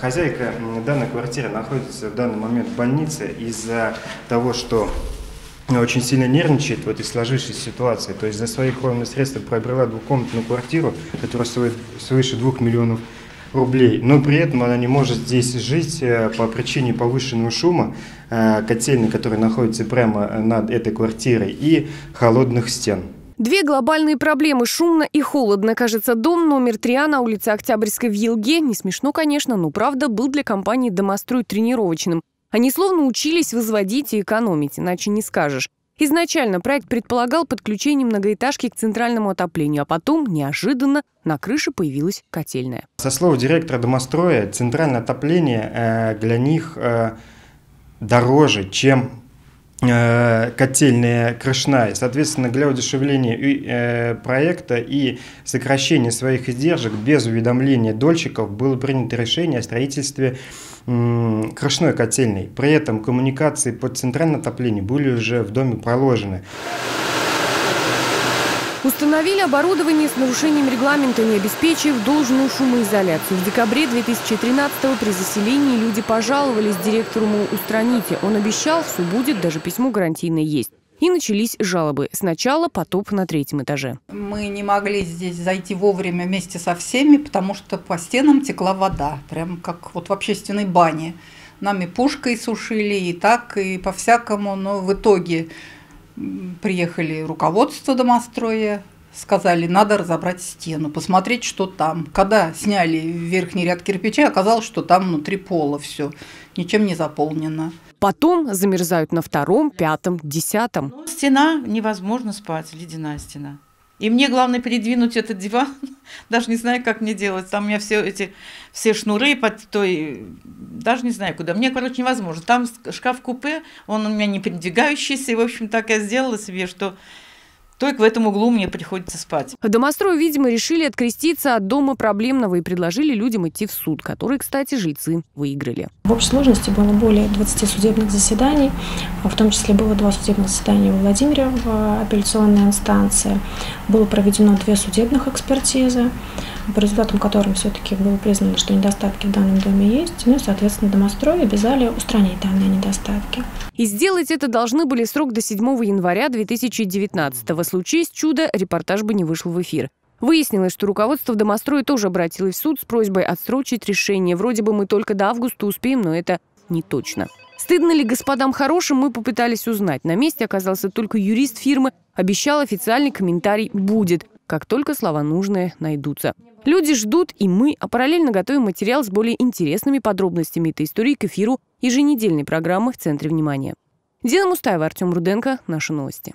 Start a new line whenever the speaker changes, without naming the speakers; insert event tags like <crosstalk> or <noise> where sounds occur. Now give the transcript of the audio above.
Хозяйка данной квартиры находится в данный момент в больнице из-за того, что очень сильно нервничает в этой сложившейся ситуации. То есть за свои кровные средства приобрела двухкомнатную квартиру, которая стоит свыше двух миллионов рублей. Но при этом она не может здесь жить э, по причине повышенного шума э, котельной, который находится прямо над этой квартирой, и холодных стен.
Две глобальные проблемы – шумно и холодно. Кажется, дом номер 3 на улице Октябрьской в Елге, не смешно, конечно, но правда, был для компании «Домострой» тренировочным. Они словно учились возводить и экономить, иначе не скажешь. Изначально проект предполагал подключение многоэтажки к центральному отоплению, а потом, неожиданно, на крыше появилась котельная.
Со слов директора домостроя, центральное отопление э, для них э, дороже, чем Э, котельная крышная. Соответственно, для удешевления э, проекта и сокращения своих издержек без уведомления дольщиков было принято решение о строительстве крышной котельной. При этом коммуникации под центральное отопление были уже в доме проложены.
Установили оборудование с нарушением регламента, не обеспечив должную шумоизоляцию. В декабре 2013-го при заселении люди пожаловались директору, мол, устраните. Он обещал, все будет, даже письмо гарантийное есть. И начались жалобы. Сначала потоп на третьем этаже.
Мы не могли здесь зайти вовремя вместе со всеми, потому что по стенам текла вода, прям как вот в общественной бане. Нами пушкой сушили и так, и по-всякому, но в итоге приехали руководство домостроя, сказали, надо разобрать стену, посмотреть, что там. Когда сняли верхний ряд кирпичей, оказалось, что там внутри пола все, ничем не заполнено.
Потом замерзают на втором, пятом, десятом.
Стена невозможно спать, ледяная стена. И мне главное передвинуть этот диван, <laughs> даже не знаю, как мне делать. Там у меня все эти все шнуры под той, даже не знаю куда. Мне, короче, невозможно. Там шкаф-купе, он у меня не передвигающийся, и, в общем, так я сделала себе, что только в этом углу мне приходится спать.
В домострою, видимо, решили откреститься от дома проблемного и предложили людям идти в суд, который, кстати, жильцы выиграли.
В общей сложности было более 20 судебных заседаний, в том числе было два судебных заседания в Владимире в апелляционной инстанции. Было проведено две судебных экспертизы по результатам которым все-таки было признано, что недостатки в данном доме есть, ну и, соответственно, домострой обязали устранить данные недостатки.
И сделать это должны были срок до 7 января 2019 -го. Случись чудо, репортаж бы не вышел в эфир. Выяснилось, что руководство домостроя тоже обратилось в суд с просьбой отсрочить решение. Вроде бы мы только до августа успеем, но это не точно. Стыдно ли господам хорошим, мы попытались узнать. На месте оказался только юрист фирмы. Обещал официальный комментарий «будет», как только слова нужные найдутся. Люди ждут, и мы, а параллельно готовим материал с более интересными подробностями этой истории к эфиру еженедельной программы «В центре внимания». Дина Мустаева, Артем Руденко. Наши новости.